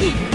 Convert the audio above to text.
Yeah.